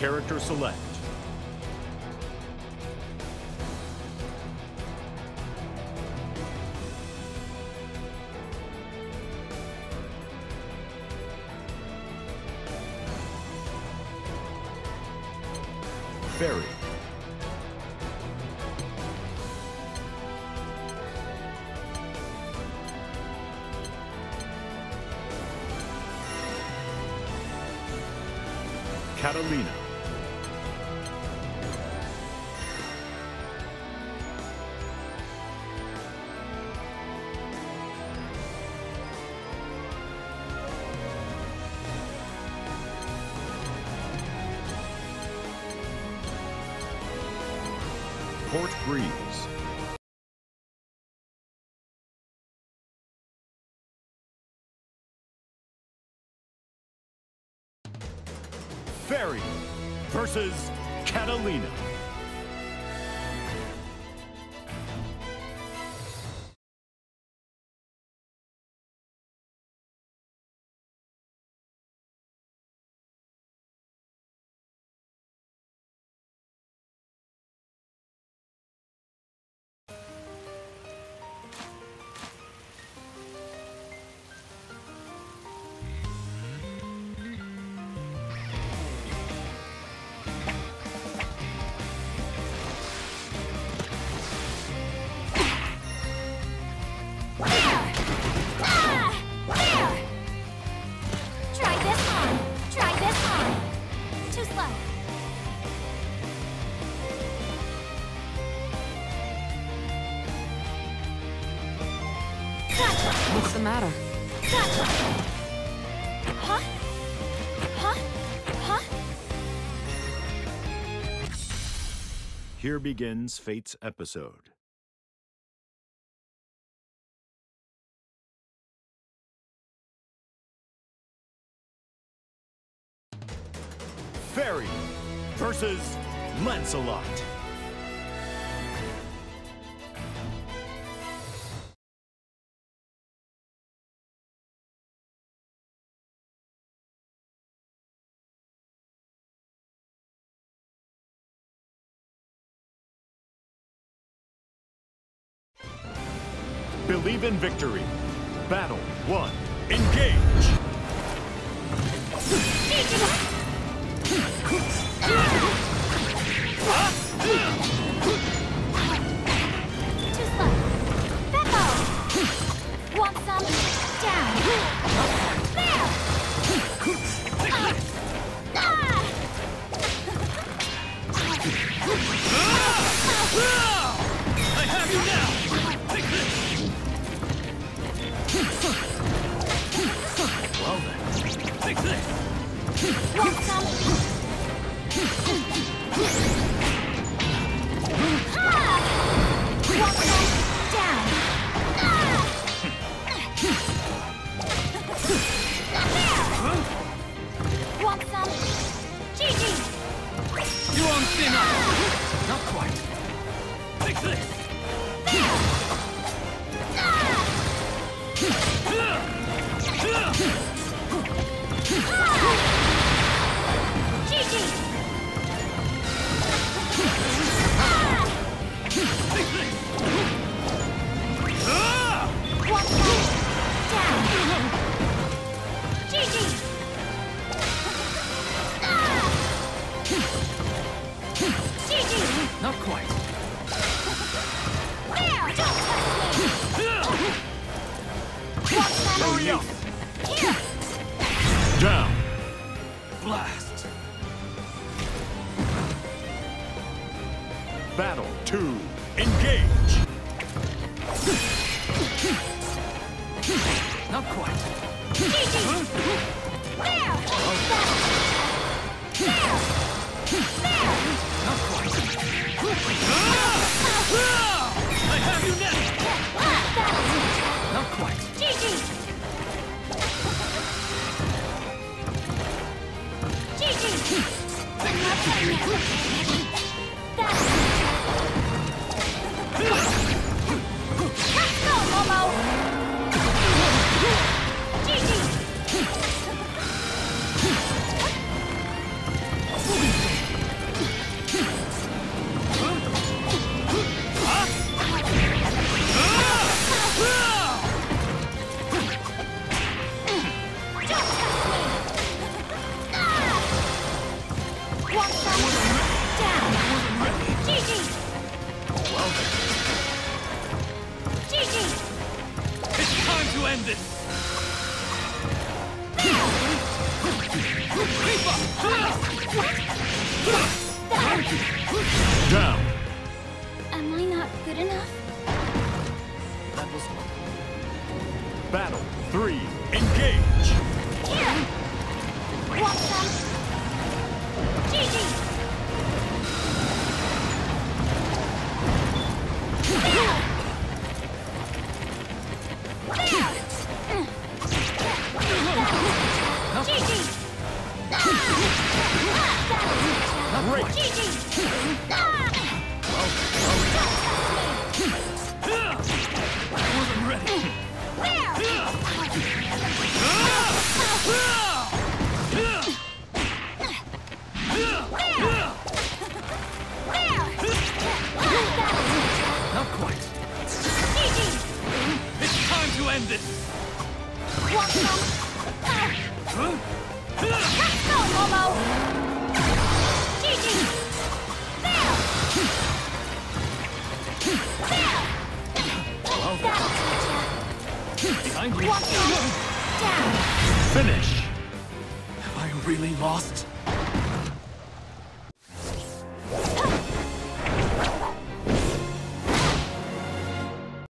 Character select. Ferry. Catalina. Port Breeze. Ferry versus Catalina. What's the matter? Huh? Huh? Huh? Here begins Fate's episode. Ferry versus Lancelot. Believe in victory. Battle one. Engage. You on thin ice! Not quite. Take this! Gigi! Not quite. There! Don't touch me! Hurry up! Here! Down. Blast! Battle two. Engage. Not quite. Gigi! There! There! There! Not end this! Down. Am I not good enough? That was Battle 3. Engage. Here! Want some? End this! Want some? Huh? Go, Momo! Gigi! There! There! That'll Behind you. Want some? Down! Finish. Have I really lost?